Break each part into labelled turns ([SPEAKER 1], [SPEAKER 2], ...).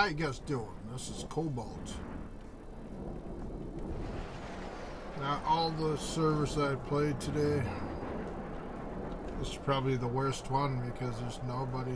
[SPEAKER 1] how you guys doing? This is Cobalt. Now, all the servers I played today, this is probably the worst one because there's nobody.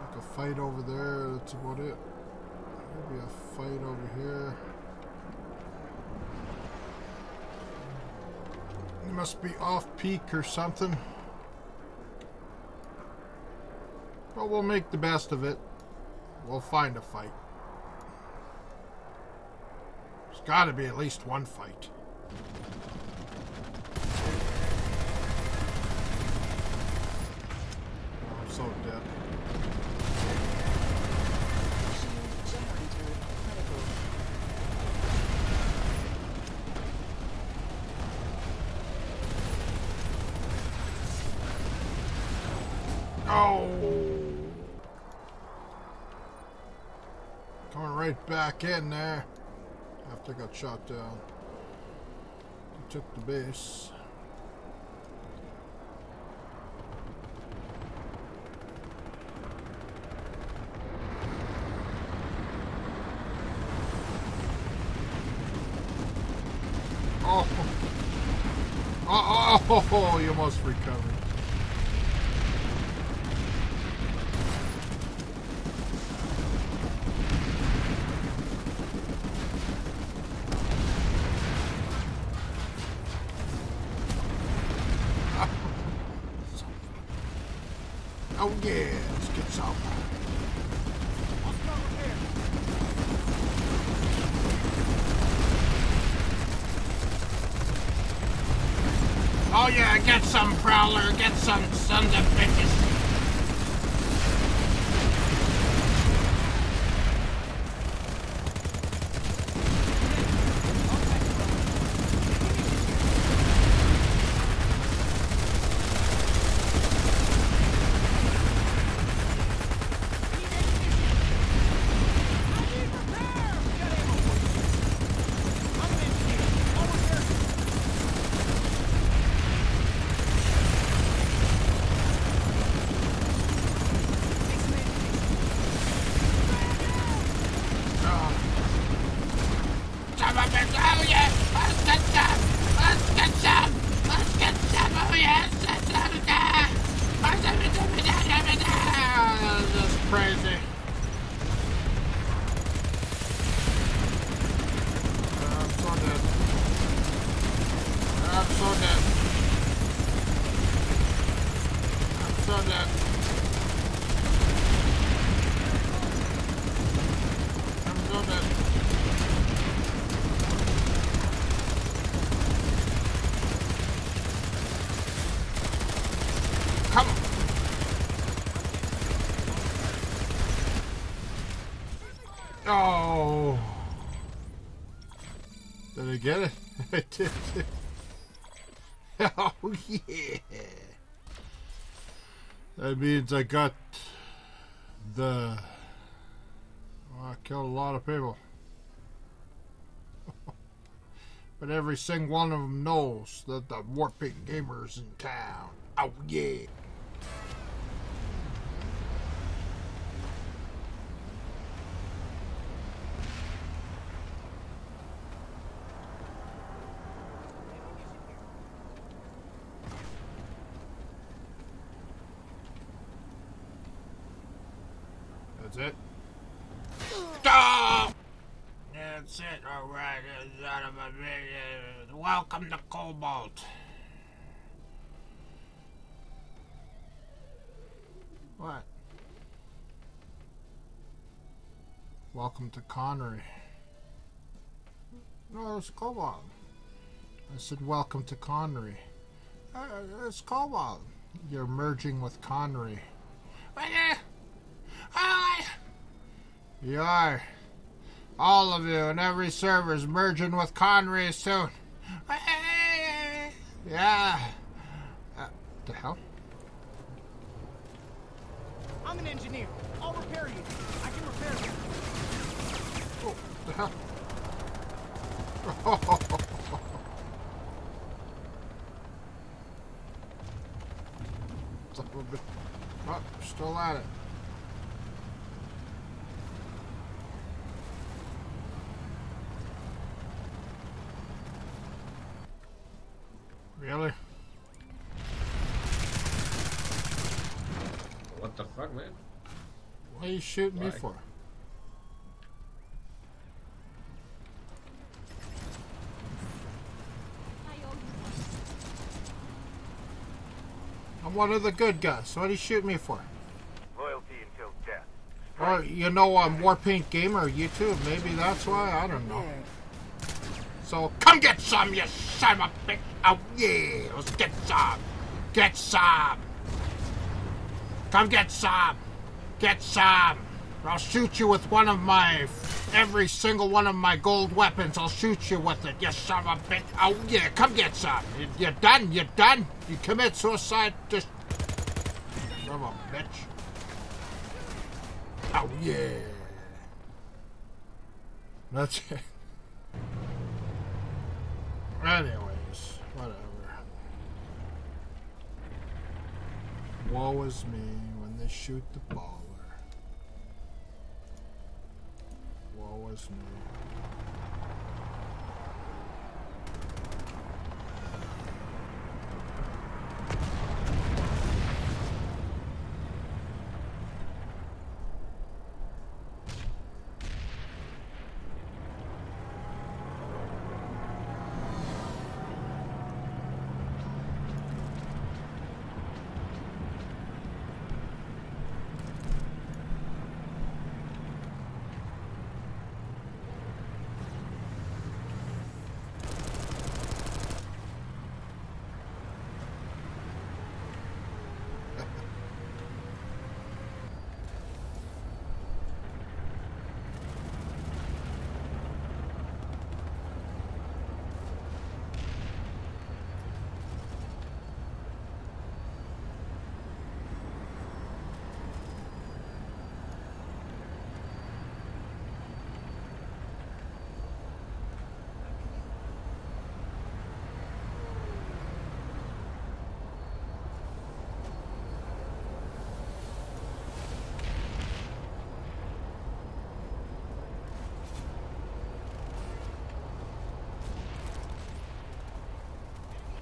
[SPEAKER 1] Like a fight over there, that's about it. Maybe a fight over here. It must be off peak or something. But we'll make the best of it. We'll find a fight. There's got to be at least one fight. Oh, I'm so dead. Right back in there. After I got shot down. He took the base. Oh! Oh, oh, oh, oh you almost recovered. Oh yeah, let's get some. Oh yeah, get some prowler, get some sons of bitches. Some of it, oh yeah, let's get some, let's get some, let's get some, oh yes, let's have it there. Let's have it, have it, have it, have it. This is crazy. I'm so dead. I'm so dead. I'm so dead. I'm so dead. Come on. Oh. Did I get it? I did. Oh, yeah. That means I got the. Well, I killed a lot of people. but every single one of them knows that the Warpaint Gamer's in town. Oh, yeah. That's it. Stop! That's it, alright. Son of a bitch. Welcome to Cobalt. What? Welcome to Connery. No, it's Cobalt. I said, welcome to Connery. Uh, it's Cobalt. You're merging with Connery. Hi! You are. All of you and every server's merging with Connery soon. Yeah. Uh, the hell?
[SPEAKER 2] I'm an engineer. I'll repair you. I can repair you.
[SPEAKER 1] Oh, the hell? Son of a bit- Oh, still at it. Really?
[SPEAKER 3] What the fuck, man?
[SPEAKER 1] What are you shooting me for?
[SPEAKER 4] I owe you one.
[SPEAKER 1] I'm one of the good guys. What are you shooting me for?
[SPEAKER 5] Loyalty until death.
[SPEAKER 1] Or you know I'm Warpaint Gamer YouTube. Maybe that's why. I don't know. So come get some, you son of a bitch! Oh yeah, let's get some. Get some. Come get some. Get some. I'll shoot you with one of my, every single one of my gold weapons. I'll shoot you with it, you son of a bitch. Oh yeah, come get some. You, are done? you're done? You commit suicide? Just, son of a bitch. Oh yeah. That's it. Anyways, whatever. Woe is me when they shoot the baller. Woe is me.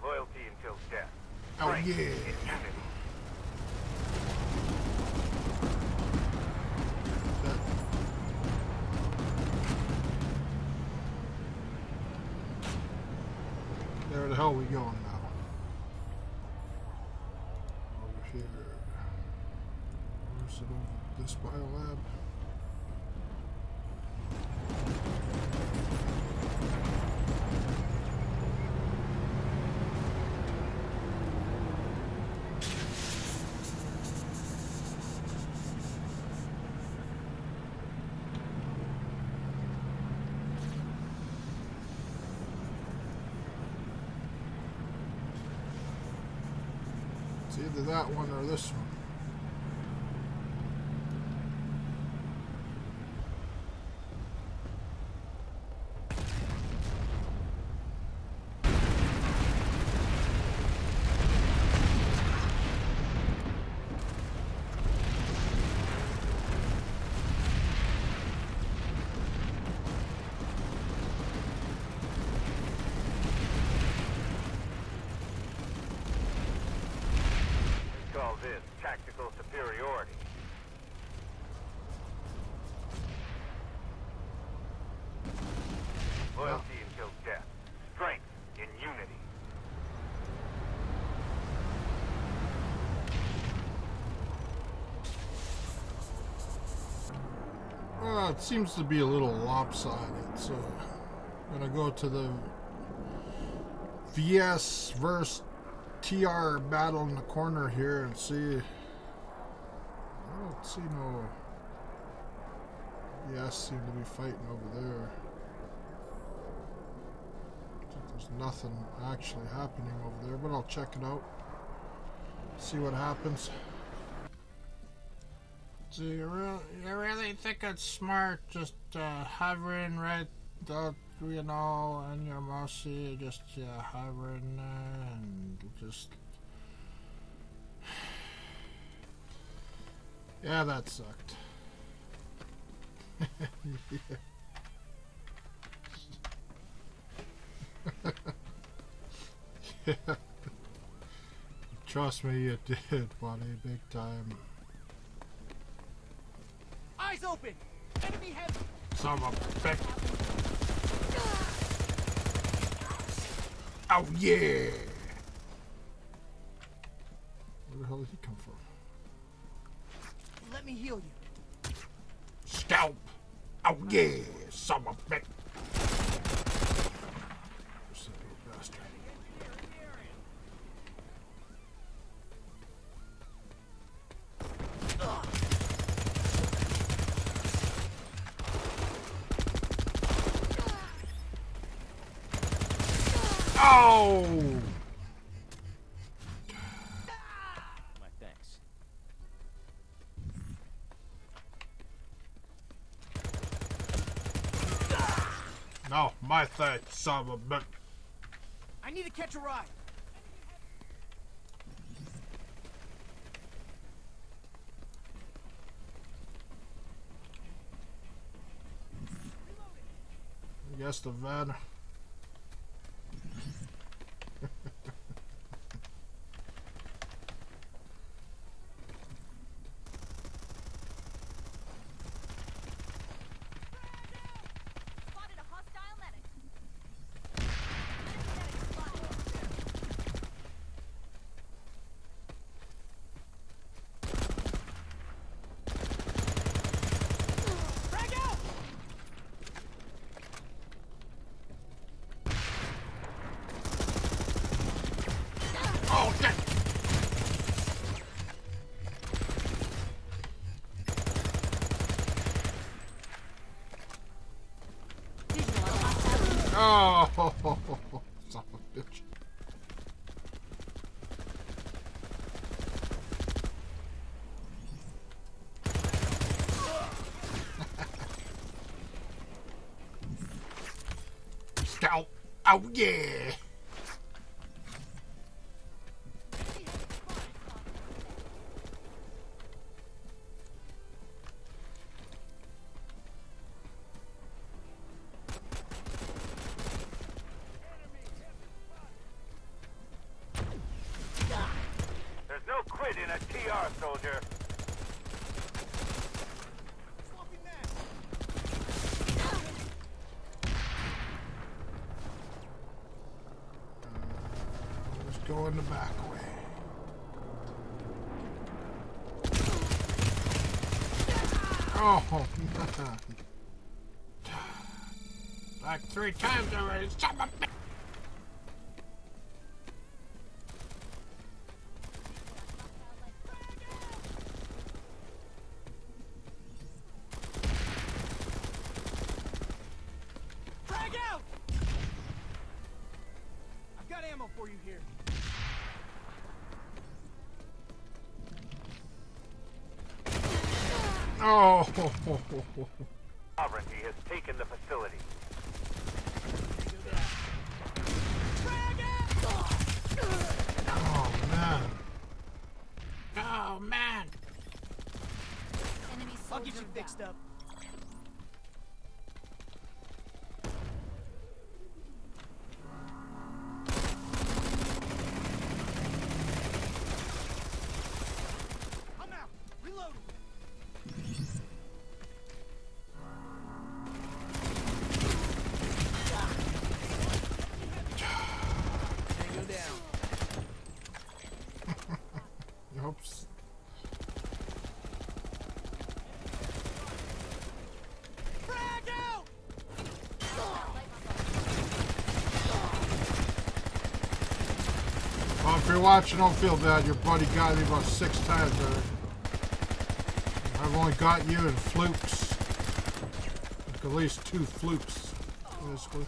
[SPEAKER 5] Loyalty until death.
[SPEAKER 1] Oh yeah. Where the hell are we going now? Over here. Where's it over this biolab? It's either that one or this one.
[SPEAKER 5] We call this tactical superiority. Loyalty until death. Strength in unity.
[SPEAKER 1] Well, it seems to be a little lopsided, so I'm gonna go to the VS versus TR battle in the corner here and see. I don't see no Yes, seem to be fighting over there. There's nothing actually happening over there, but I'll check it out. See what happens. Do you really, you really think it's smart just uh, hovering right up, you know, on your mouse here, just uh, hovering there and just. Yeah, that sucked. yeah. Trust me, you did, buddy, big time.
[SPEAKER 2] Eyes open! Enemy heavy!
[SPEAKER 1] Son of a bitch. Ah! Oh yeah! Did he come from?
[SPEAKER 2] Let me heal you.
[SPEAKER 1] Scalp! Oh yeah, some of
[SPEAKER 2] my
[SPEAKER 1] third son of a.
[SPEAKER 2] I need to catch a ride.
[SPEAKER 1] Guess the van.
[SPEAKER 3] Spotted a hostile medic. Medic spotted.
[SPEAKER 2] Frag out!
[SPEAKER 1] Oh, shit! Oh, son of a bitch. Scalp. Oh, yeah.
[SPEAKER 5] There's no quit in a TR, soldier.
[SPEAKER 2] Swapping mag.
[SPEAKER 1] Let's go in the back way. Oh, like three times already. Son of
[SPEAKER 2] for you here.
[SPEAKER 1] Oh,
[SPEAKER 5] Sovereignty has taken the facility.
[SPEAKER 1] Oh man. Oh man.
[SPEAKER 3] Enemy
[SPEAKER 2] I'll get you fixed
[SPEAKER 3] down.
[SPEAKER 2] up.
[SPEAKER 1] You're watching, don't feel bad. Your buddy got me about six times already. I've only got you in flukes. Like at least two flukes, basically.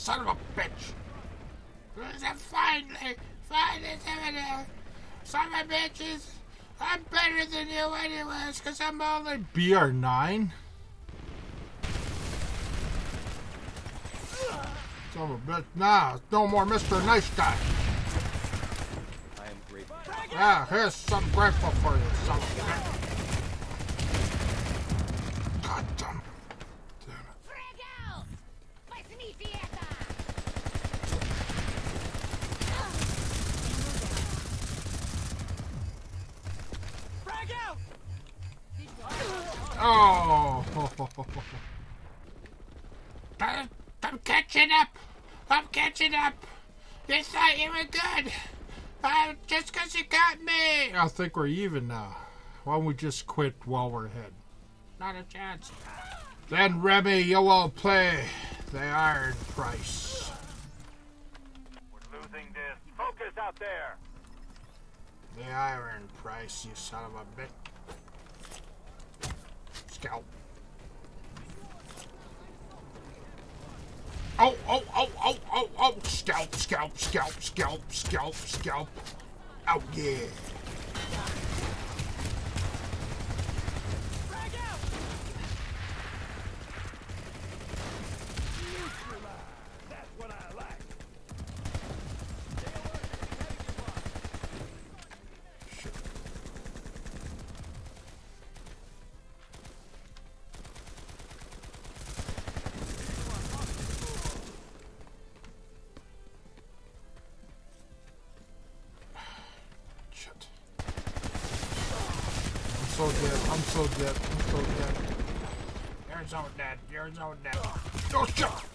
[SPEAKER 1] Son of a bitch. Finally, finally, finally. Son of a bitches. I'm better than you anyways, because I'm only BR9. Son of a bitch. Nah, no more Mr. Nice Guy.
[SPEAKER 6] I am grateful.
[SPEAKER 1] Yeah, here's some grateful for you, son of a bitch. I'm catching up. You thought even good. Uh, just because you got me. I think we're even now. Why don't we just quit while we're ahead? Not a chance. Then, Remy, you will play the Iron Price.
[SPEAKER 5] We're losing this. Focus out there.
[SPEAKER 1] The Iron Price, you son of a bitch. Scout. Oh, oh, oh, oh, oh, oh, scalp, scalp, scalp, scalp, scalp, scalp. Oh, yeah. Dead. I'm so dead. I'm so dead. You're so dead. You're so dead. Oh, shit.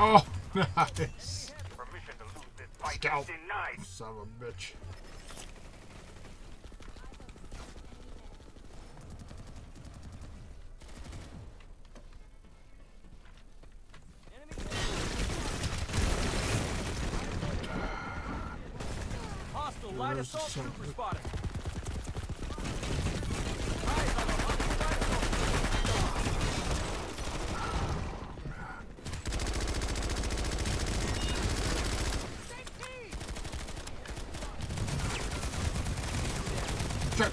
[SPEAKER 1] Oh, nice.
[SPEAKER 5] Permission to lose this fight
[SPEAKER 1] Scout.
[SPEAKER 5] is denied.
[SPEAKER 1] Son of a bitch.
[SPEAKER 2] Enemy Hostile light
[SPEAKER 1] the
[SPEAKER 2] assault
[SPEAKER 1] son-
[SPEAKER 2] trooper spotted. Eyes on the hostile light assault
[SPEAKER 1] Shit.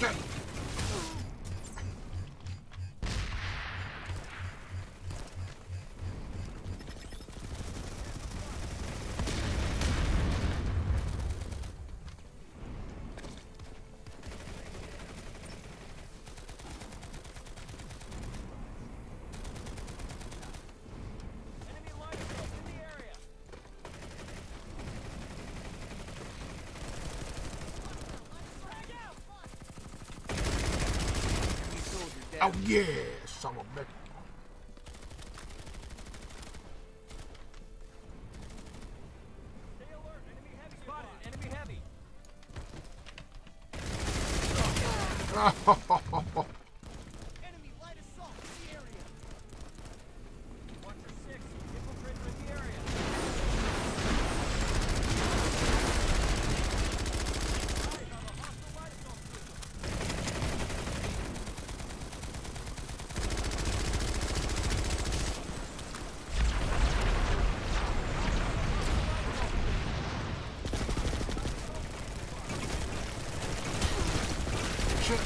[SPEAKER 1] Shit.
[SPEAKER 2] Enemy light assault in the area. Frag out!
[SPEAKER 6] Enemy soldier dead.
[SPEAKER 1] Oh yeah, son of a bitch.
[SPEAKER 2] Stay alert. Enemy heavy spotted. Enemy heavy. Enemy light assault in the area. One for six. Infiltrator in the area. Eyes on the hostile light assault trooper.
[SPEAKER 1] Shit.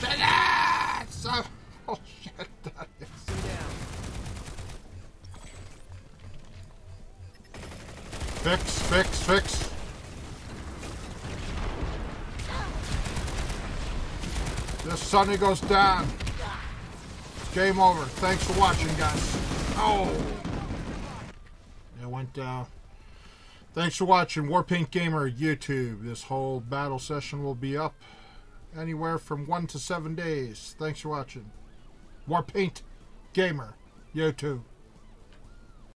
[SPEAKER 1] Shut oh shit, that is. Fix, fix, fix. This Sunny goes down. It's game over. Thanks for watching, guys. Oh. It went down. Thanks for watching Warpaint Gamer YouTube. This whole battle session will be up anywhere from one to seven days. Thanks for watching. Warpaint Gamer YouTube.